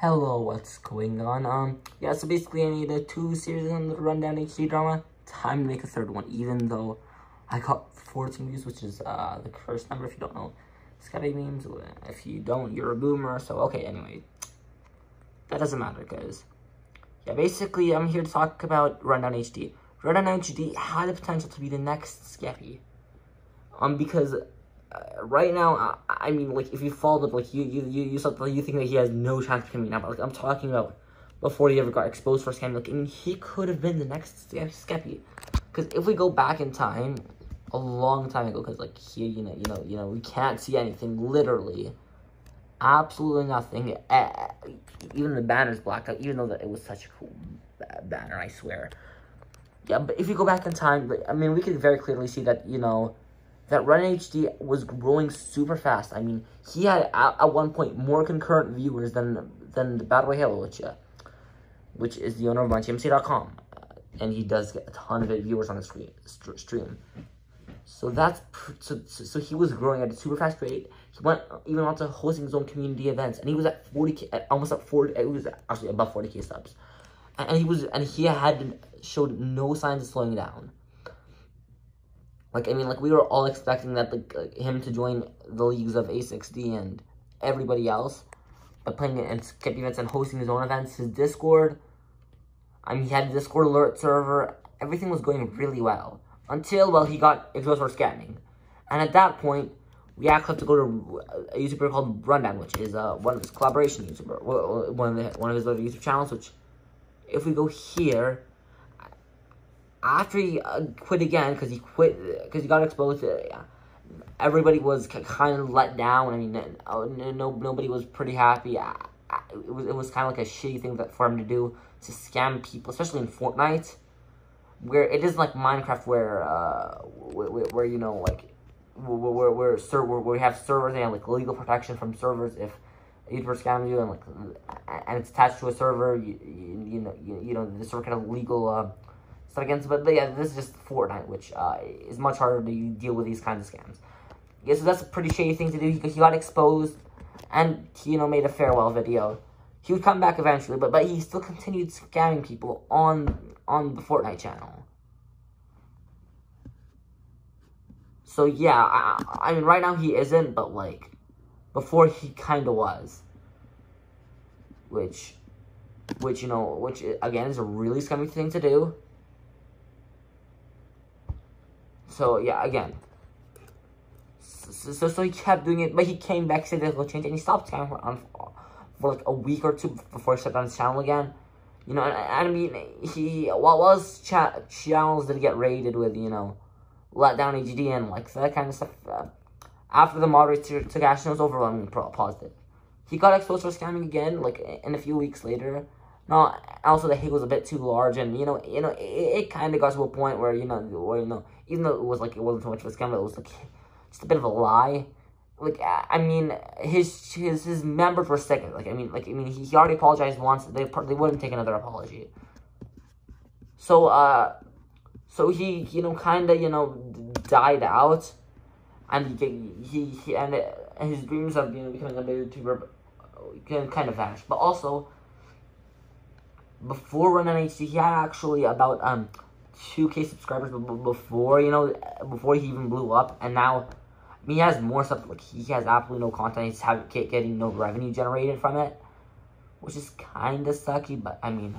Hello, what's going on? Um, yeah, so basically I made a two series on the Rundown HD drama. Time to make a third one, even though I got 14 views, which is uh the first number if you don't know. Scabby memes, if you don't, you're a boomer, so okay, anyway. That doesn't matter, guys. Yeah, basically, I'm here to talk about Rundown HD. Rundown HD had the potential to be the next Skeppy. Um, because uh, right now, I, I, mean, like, if you followed up, like, you, you, you, you, you think that he has no chance of coming out, but, like, I'm talking about before he ever got exposed for scam, like, and he could have been the next Skeppy. Because if we go back in time, a long time ago, because, like, here, you know, you know, you know, we can't see anything, literally, absolutely nothing, uh, even the banner's blacked out, even though that it was such a cool banner, I swear. Yeah, but if you go back in time, I mean, we can very clearly see that, you know, that Run HD was growing super fast. I mean, he had at, at one point more concurrent viewers than than the Battle Royale, which, uh, which is the owner of MyTMC.com. Uh, and he does get a ton of viewers on his screen, st stream. So that's so, so he was growing at a super fast rate. He went even on to hosting his own community events, and he was at 40k, at almost at 40. It was actually above 40k subs, and, and he was and he had showed no signs of slowing down. Like, I mean, like, we were all expecting that, like, him to join the leagues of A6D and everybody else. But playing and skip events and hosting his own events, his Discord, I mean, he had a Discord alert server. Everything was going really well. Until, well, he got exposed for scamming. And at that point, we actually have to go to a YouTuber called Rundown, which is uh, one of his collaboration YouTuber, one of the, one of his other YouTube channels. Which, if we go here, after he uh, quit again, because he quit, because he got exposed, to, uh, everybody was kind of let down. I mean, uh, no, nobody was pretty happy. It was, it was kind of like a shitty thing that for him to do, to scam people, especially in Fortnite, where it isn't like Minecraft where, uh, where, where, you know, like, where, where, where, where, we have servers and like legal protection from servers if YouTuber scams you and like, and it's attached to a server, you, you, you know, you, you know, the server kind of legal, uh, stuff against. But, but yeah, this is just Fortnite, which uh, is much harder to deal with these kinds of scams. Yeah, so that's a pretty shady thing to do. He, he got exposed, and he, you know, made a farewell video. He would come back eventually, but but he still continued scamming people on on the Fortnite channel. So yeah, I, I mean, right now he isn't, but like, before he kind of was. Which, which, you know, which, again, is a really scummy thing to do. So yeah, again. So, so, so he kept doing it, but he came back, said that he'll change, and he stopped scamming for, um, for like a week or two before he shut down his channel again. You know, and, and I mean, he, what was cha channels that get raided with, you know, let down HD and like that kind of stuff. Uh, after the moderator took action, it was overwhelmingly positive. He got exposed for scamming again, like, in a few weeks later. No, also the hate was a bit too large, and you know, you know, it, it kind of got to a point where you know, where you know, even though it was like it wasn't so much of a scam, but it was like just a bit of a lie. Like I mean, his his his members were sick. Like I mean, like I mean, he, he already apologized once. They they wouldn't take another apology. So uh, so he you know kind of you know died out, and he he, he and, his dreams of you know becoming a YouTuber kind of vanished. But also before Run HD, he had actually about um 2k subscribers before, you know, before he even blew up, and now, I mean, he has more stuff, like, he has absolutely no content, he's having, getting no revenue generated from it, which is kind of sucky, but, I mean,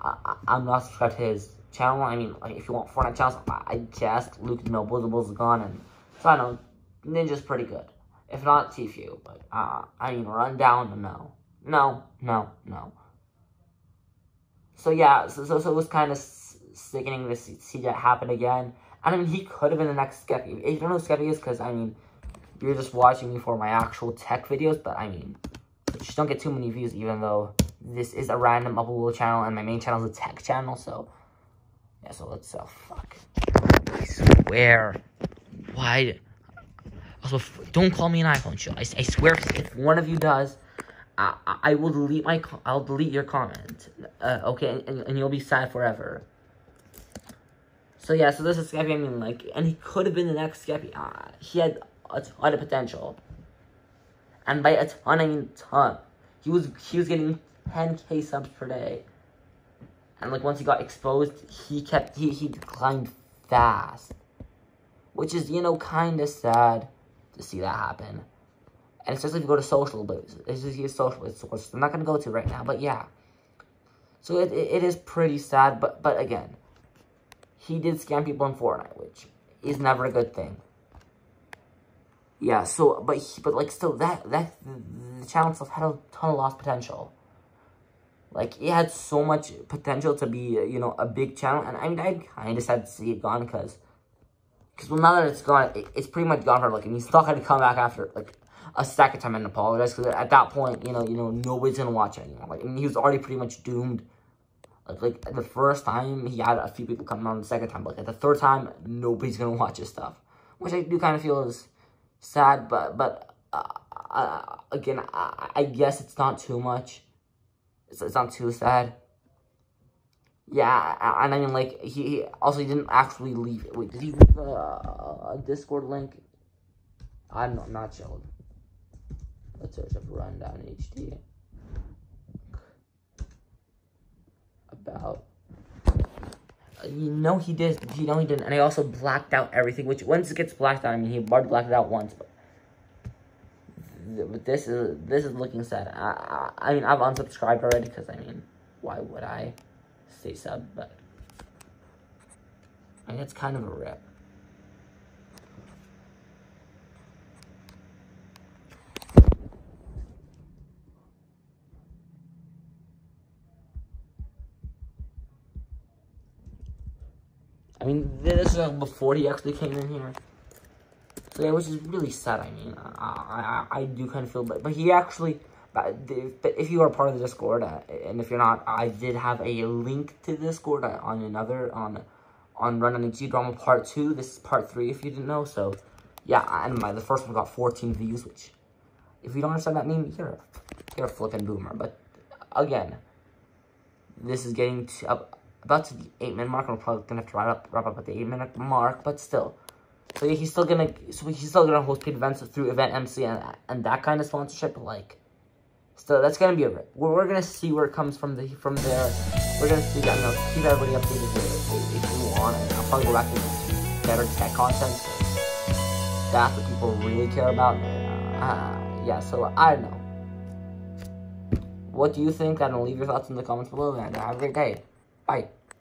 I, am not subscribed to his channel, I mean, like, if you want Fortnite channels, I guess Luke No Bozables is gone, and, so I know, Ninja's pretty good, if not Tfue, but, uh, I mean, Rundown, no, no, no, no. So yeah, so, so, so it was kind of sickening to see, that happen again. And I mean, he could have been the next Skeppy. If you don't know who Skeppy is, because I mean, you're just watching me for my actual tech videos, but I mean, just don't get too many views, even though this is a random upload channel, and my main channel is a tech channel, so, yeah, so let's, oh, fuck. I swear. Why? Also, don't call me an iPhone show. I, I swear, if one of you does, I, I will delete my, I'll delete your comment, uh, okay, and, and, you'll be sad forever. So yeah, so this is Skeppy, I mean, like, and he could have been the next Skeppy, uh, he had a ton of potential, and by a ton, I mean ton. he was he was getting 10k subs per day. And like once he got exposed, he kept he he declined fast. Which is, you know, kinda sad to see that happen. And especially if you go to social boosts. It's just social boosts, I'm not gonna go to right now, but yeah. So it, it, is pretty sad, but but again, he did scam people in Fortnite, which is never a good thing. Yeah, so, but, he, but like, still, that, that, the channel itself had a ton of lost potential. Like, it had so much potential to be, you know, a big channel, and I mean, I kind of sad to see it gone, because, because, well, now that it's gone, it, it's pretty much gone for, like, and he's not going to come back after, like, a second time and apologize, because at that point, you know, you know, nobody's going to watch it anymore. Like, I mean, he was already pretty much doomed like, like the first time, he had a few people coming on the second time. But like, the third time, nobody's gonna watch his stuff, which I do kind of feel is sad. But but uh, uh, again, I, I, guess it's not too much. It's, it's not too sad. Yeah, and I mean, like, he, he also he didn't actually leave. Wait, did he leave a, a Discord link? I'm not, not showed. Let's search up Rundown HD. About. You know he did. You know he didn't. And I also blacked out everything. Which once it gets blacked out, I mean he already blacked it out once. But, but this is this is looking sad. I, I, I mean I've unsubscribed already because I mean why would I say sub? But I mean it's kind of a rip. I mean, this is like before he actually came in here. So yeah, which is really sad. I mean, I, I, I do kind of feel, bad, but he actually, but if you are part of the Discord, uh, and if you're not, I did have a link to the Discord uh, on another on on Run on G Drama Part Two. This is Part Three, if you didn't know. So yeah, and my the first one got 14 views, which if you don't understand that meme, you're you're a flipping boomer. But again, this is getting to, up about to the eight minute mark. I'm probably gonna have to wrap up wrap up at the eight minute mark, but still. So yeah, he's still gonna so he's still gonna host paid events through Event MC and and that kind of sponsorship. Like, still that's gonna be a rip. We're, we're gonna see where it comes from the from there. We're gonna see. I don't know keep everybody updated if, if you want. I'll probably go back to better tech content. That's what people really care about. Uh, yeah. So I don't know. What do you think? I don't. Leave your thoughts in the comments below, and have a great day. Bye.